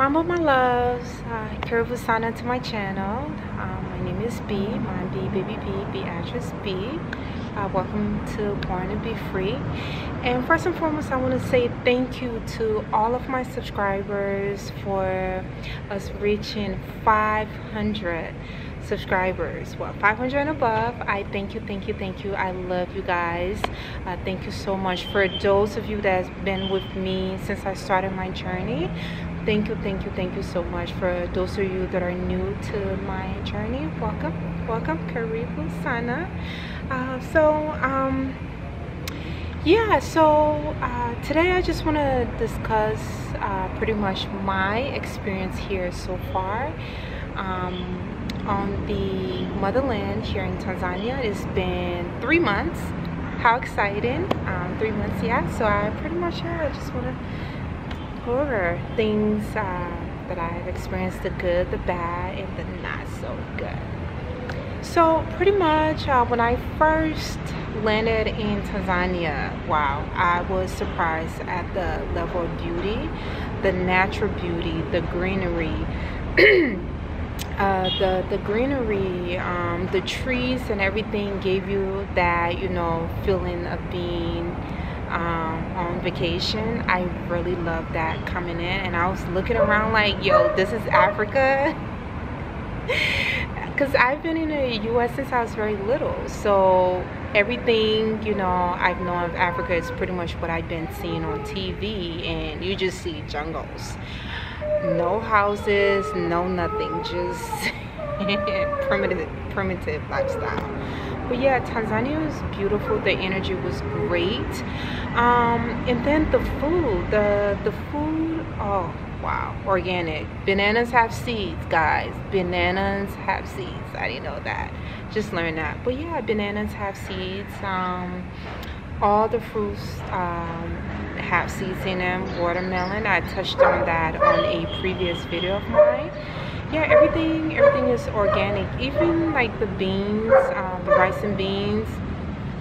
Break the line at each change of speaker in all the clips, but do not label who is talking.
Mambo my loves, uh, Karibu sana to my channel. Um, my name is B, my B baby B, B actress B. Uh, welcome to Born to Be Free. And first and foremost, I want to say thank you to all of my subscribers for us reaching 500 subscribers. Well 500 and above. I thank you thank you thank you. I love you guys. Uh, thank you so much for those of you that's been with me since i started my journey thank you thank you thank you so much. For those of you that are new to my journey welcome welcome karibu sana. Uh, so um yeah so uh, today i just want to discuss uh, pretty much my experience here so far. Um, on the motherland here in tanzania it's been three months. How exciting. Um, three months yeah. So i pretty much yeah, i just want to over things uh, that I've experienced the good, the bad, and the not so good. So, pretty much uh, when I first landed in Tanzania, wow, I was surprised at the level of beauty, the natural beauty, the greenery. uh, the the greenery, um, the trees, and everything gave you that you know feeling of being um, on vacation. I really love that coming in, and I was looking around like, yo, this is Africa. Because I've been in the U.S. since I was very little, so everything you know I've known of Africa is pretty much what I've been seeing on TV, and you just see jungles, no houses, no nothing, just primitive, primitive lifestyle but yeah tanzania was beautiful. The energy was great. Um, and then the food the the food oh wow organic. Bananas have seeds guys. Bananas have seeds. I didn't know that. Just learned that. But yeah bananas have seeds. Um, all the fruits um, have seeds in them. Watermelon i touched on that on a previous video of mine yeah everything everything is organic. Even like the beans uh, the rice and beans.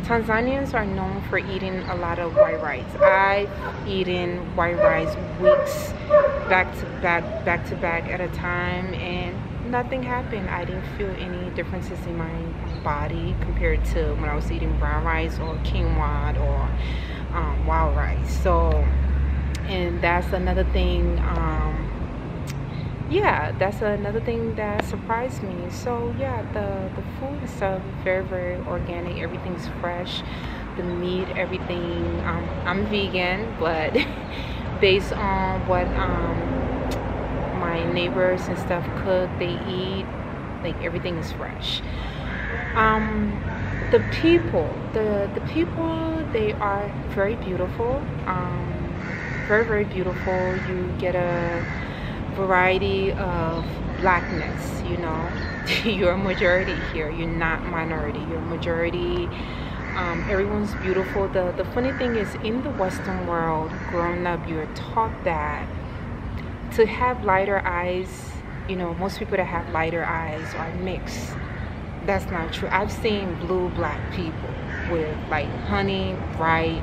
Tanzanians are known for eating a lot of white rice. I've eaten white rice weeks back to back back to back at a time and nothing happened. I didn't feel any differences in my body compared to when i was eating brown rice or quinoa or um, wild rice. So and that's another thing um, yeah that's another thing that surprised me. So yeah the the food is stuff very very organic. Everything's fresh. The meat everything um, i'm vegan but based on what um, my neighbors and stuff cook they eat like everything is fresh. Um, the people the the people they are very beautiful. Um, very very beautiful. You get a variety of blackness you know? You're a majority here you're not minority you're majority um, everyone's beautiful. The the funny thing is in the western world growing up you're taught that to have lighter eyes you know most people that have lighter eyes are mixed. That's not true. I've seen blue black people with like honey bright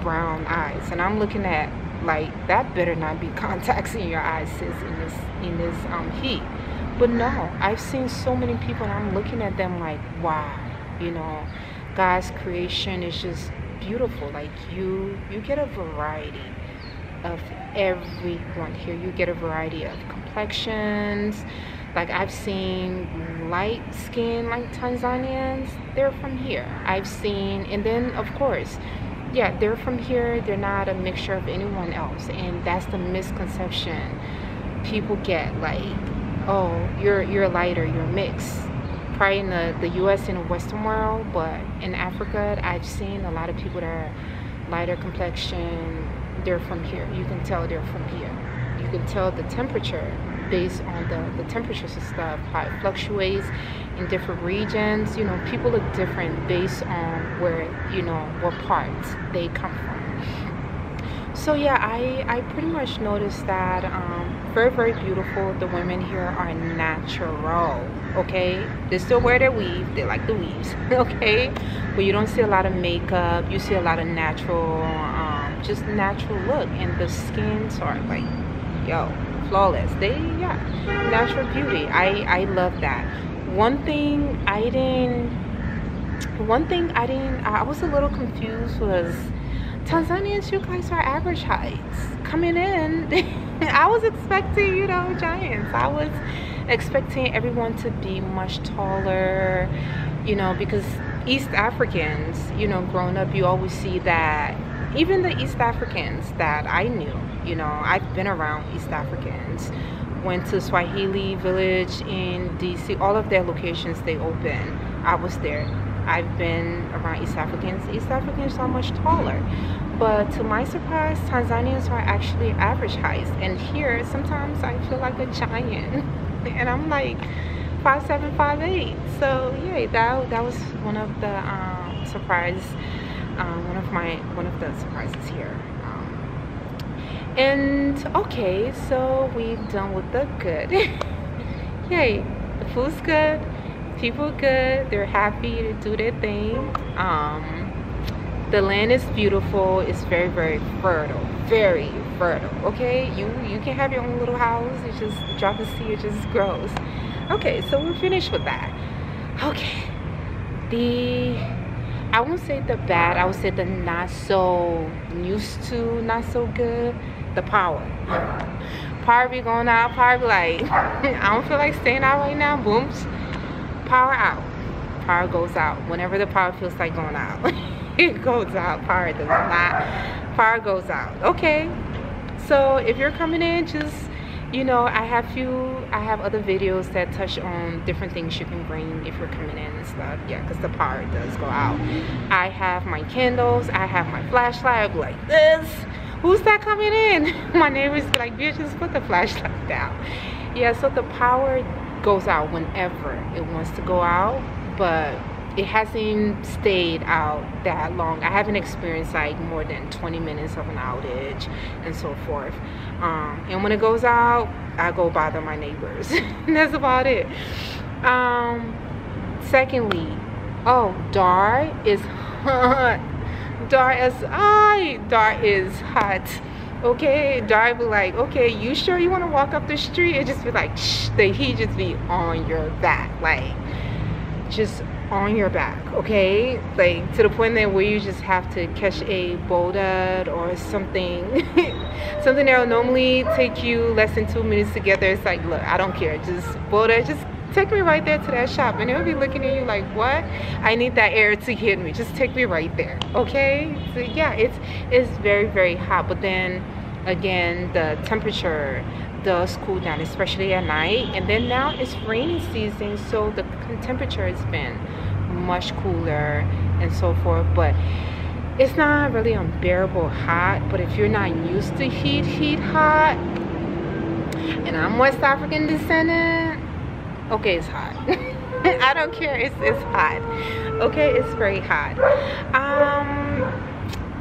brown eyes and i'm looking at like that better not be contacts in your eyes sis in this in this um heat. But no i've seen so many people and i'm looking at them like wow you know god's creation is just beautiful. Like you you get a variety of everyone here. You get a variety of complexions. Like i've seen light skin like tanzanians they're from here. I've seen and then of course yeah they're from here. They're not a mixture of anyone else and that's the misconception people get like oh you're you're lighter you're mixed. Probably in the the u.s in the western world but in africa i've seen a lot of people that are lighter complexion. They're from here. You can tell they're from here. You can tell the temperature based on the the temperatures and stuff how it fluctuates in different regions. You know people look different based on where you know what parts they come from. So yeah i i pretty much noticed that um, very very beautiful. The women here are natural okay? They still wear their weave. They like the weaves okay? But you don't see a lot of makeup. You see a lot of natural um, just natural look. And the skins are like yo flawless. They yeah natural beauty. I i love that. One thing i didn't one thing i didn't i was a little confused was tanzanians you guys are average heights coming in. I was expecting you know giants. I was expecting everyone to be much taller you know because east africans you know growing up you always see that even the east africans that i knew you know i've been around east africans. Went to swahili village in dc all of their locations they open. I was there. I've been around east africans. East africans are much taller. But to my surprise tanzanians are actually average height and here sometimes i feel like a giant. And i'm like five seven five eight. So yeah that that was one of the um, surprise um, one of my one of the surprises here and okay so we've done with the good. Yay the food's good people good they're happy to do their thing. Um, the land is beautiful it's very very fertile very fertile okay? You you can have your own little house it just drop the seed it just grows. Okay so we're finished with that. Okay the I won't say the bad, I would say the not so used to, not so good, the power. Be going out, be like, I don't feel like staying out right now, booms. Power out. Power goes out. Whenever the power feels like going out, it goes out. Power does not. Power goes out. Okay. So if you're coming in, just you know i have few i have other videos that touch on different things you can bring if you're coming in and stuff yeah because the power does go out i have my candles i have my flashlight like this who's that coming in? My neighbors like bitch just put the flashlight down. Yeah so the power goes out whenever it wants to go out but it hasn't stayed out that long. I haven't experienced like more than 20 minutes of an outage and so forth. Um, and when it goes out i go bother my neighbors. That's about it. Um, secondly oh dar is hot dar is i. Dar is hot. Okay dar be like okay you sure you want to walk up the street? It just be like shh the heat just be on your back like just on your back okay? Like to the point that where you just have to catch a boda or something. Something that will normally take you less than two minutes to get there. It's like look i don't care. Just boda just take me right there to that shop and they'll be looking at you like what? I need that air to hit me. Just take me right there. Okay? So yeah it's it's very very hot but then again the temperature does cool down especially at night and then now it's rainy season so the temperature has been much cooler and so forth but it's not really unbearable hot but if you're not used to heat heat hot and I'm West African descendant okay it's hot. I don't care it's, it's hot. Okay it's very hot. Um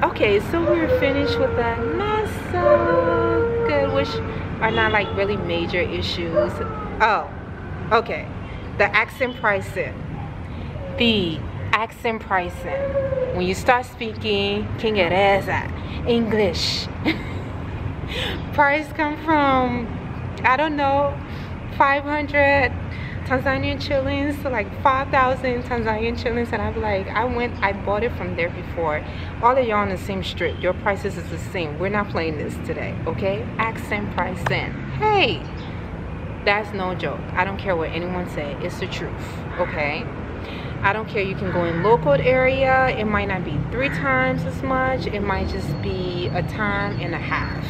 okay so we're finished with the not so good which are not like really major issues. Oh okay. The accent pricing. The accent pricing. When you start speaking Kiingereza English. Price come from I don't know 500 Tanzanian shillings to like 5,000 Tanzanian shillings and I'm like I went I bought it from there before. All of y'all on the same strip your prices is the same. We're not playing this today okay? Accent pricing hey that's no joke. I don't care what anyone say. It's the truth okay? I don't care. You can go in local area. It might not be three times as much. It might just be a time and a half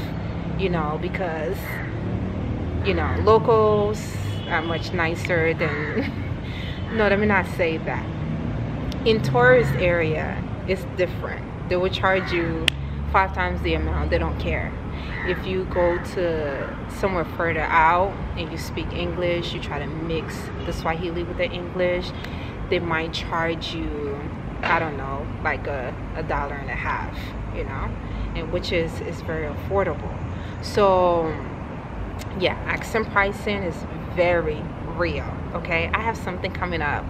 you know because you know locals are much nicer than no let me not say that. In tourist area it's different. They will charge you five times the amount. They don't care. If you go to somewhere further out and you speak english you try to mix the swahili with the english they might charge you i don't know like a, a dollar and a half you know and which is is very affordable. So yeah accent pricing is very real okay i have something coming up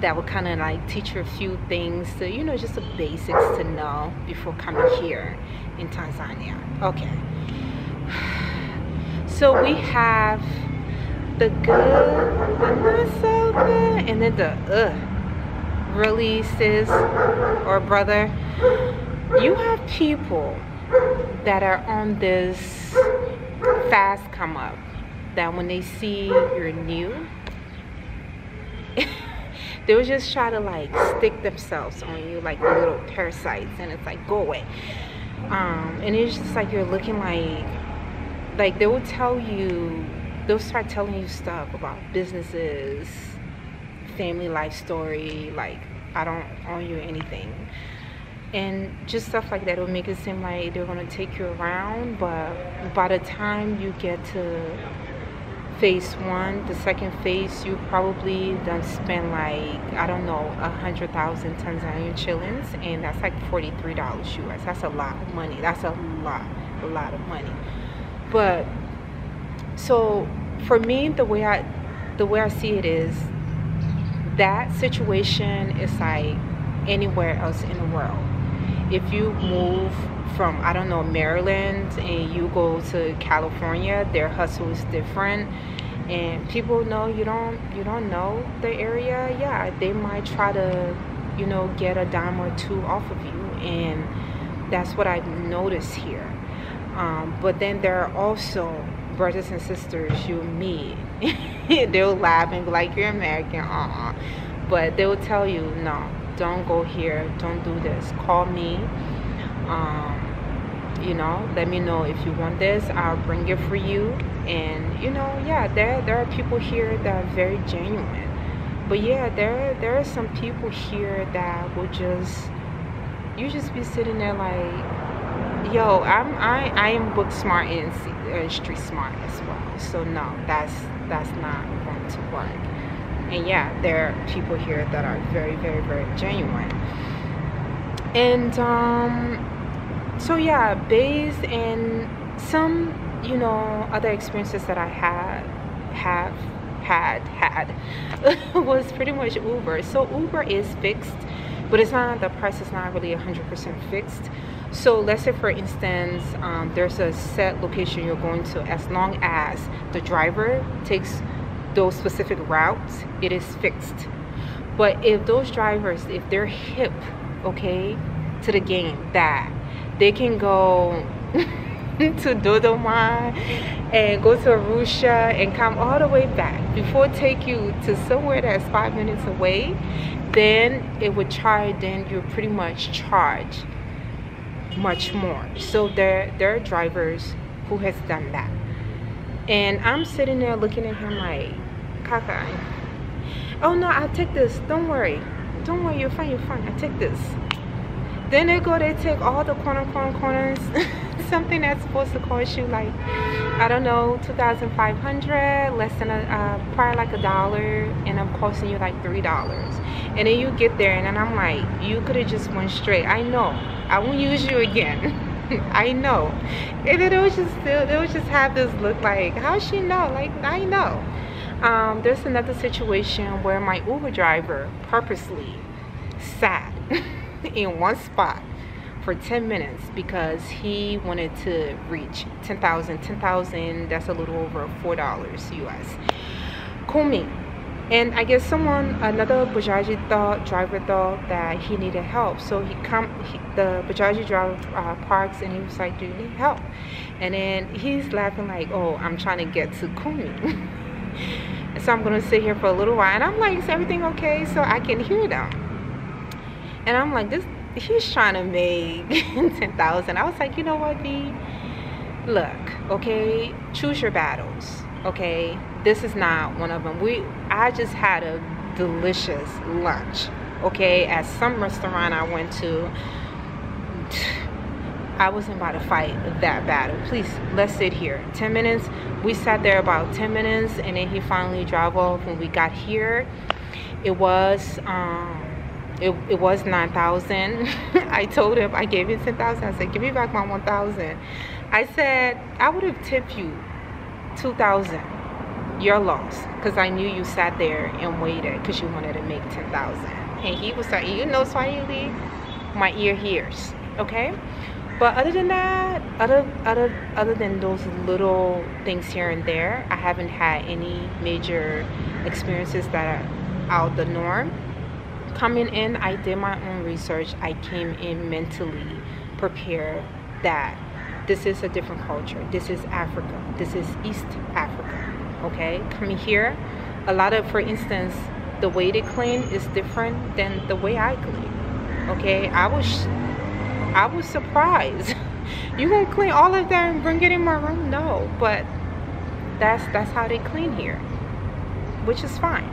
that will kind of like teach you a few things so you know just the basics to know before coming here in tanzania okay So we have the good, the not so good, and then the ugh. Really, sis or brother, you have people that are on this fast come up that when they see you're new, they'll just try to like stick themselves on you like little parasites and it's like go away. Um, and it's just like you're looking like like they will tell you they'll start telling you stuff about businesses family life story like i don't owe you anything and just stuff like that will make it seem like they're going to take you around but by the time you get to phase one the second phase you probably done spend like i don't know a hundred thousand tanzanian shillings and that's like 43 dollars us that's a lot of money. That's a lot a lot of money. But so for me the way i the way i see it is that situation is like anywhere else in the world if you move from I don't know Maryland and you go to California, their hustle is different. And people know you don't you don't know the area. Yeah they might try to you know get a dime or two off of you. And that's what I've noticed here. Um, but then there are also brothers and sisters you meet. They'll laugh and be like you're American uh-uh. But they'll tell you no don't go here don't do this. Call me um, you know let me know if you want this. I'll bring it for you. And you know yeah there there are people here that are very genuine. But yeah there there are some people here that will just you just be sitting there like yo i'm i i am book smart and uh, street smart as well. So no that's that's not going to work and yeah there are people here that are very very very genuine. And um so yeah based and some you know other experiences that i had have had had was pretty much uber. So uber is fixed but it's not the price is not really 100% fixed. So let's say for instance um, there's a set location you're going to as long as the driver takes those specific routes it is fixed. But if those drivers if they're hip okay to the game that they can go to Dodoma and go to Arusha and come all the way back before take you to somewhere that's five minutes away then it would charge then you're pretty much charged much more. So there there are drivers who has done that. And I'm sitting there looking at him like Oh no I'll take this. Don't worry. Don't worry. You're fine. You're fine. I take this. Then they go they take all the corner corner corners. Something that's supposed to cost you like i don't know 2500 less than a uh, probably like a dollar and i'm costing you like three dollars. And then you get there and then i'm like you could have just went straight. I know. I won't use you again. I know. And then it was just still it was just have this look like how she know? Like i know um, there's another situation where my uber driver purposely sat in one spot for 10 minutes because he wanted to reach 10,000 10,000 that's a little over four dollars US Kumi and I guess someone another Bajaji thought driver thought that he needed help. So he come he, the Bajaji driver uh, parks and he was like do you need help? And then he's laughing like oh I'm trying to get to Kumi so I'm gonna sit here for a little while and I'm like is everything okay so I can hear them and I'm like, this he's trying to make 10,000. I was like, you know what, B? Look, okay, choose your battles. Okay, this is not one of them. We I just had a delicious lunch. Okay, at some restaurant I went to. I wasn't about to fight that battle. Please, let's sit here. 10 minutes. We sat there about 10 minutes and then he finally drove off when we got here. It was um it, it was 9000 i told him i gave him 10000 i said give me back my 1000 i said i would have tipped you 2000 your loss because i knew you sat there and waited because you wanted to make 10000 and he was like you know swahili my ear hears okay but other than that other other other than those little things here and there i haven't had any major experiences that are out the norm. Coming in i did my own research. I came in mentally prepared that this is a different culture. This is africa. This is east africa okay? Coming here a lot of for instance the way they clean is different than the way i clean okay? I was I was surprised. you gonna clean all of that and bring it in my room? No, but that's that's how they clean here, which is fine.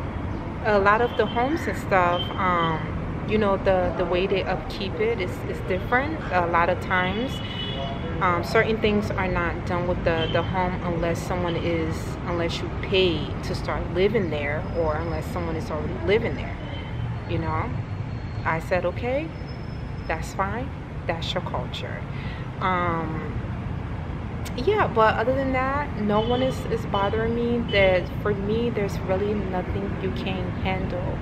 A lot of the homes and stuff, um, you know, the the way they upkeep it is is different. A lot of times, um, certain things are not done with the the home unless someone is unless you pay to start living there or unless someone is already living there. You know, I said okay, that's fine that's your culture. Um yeah but other than that no one is is bothering me. That for me there's really nothing you can handle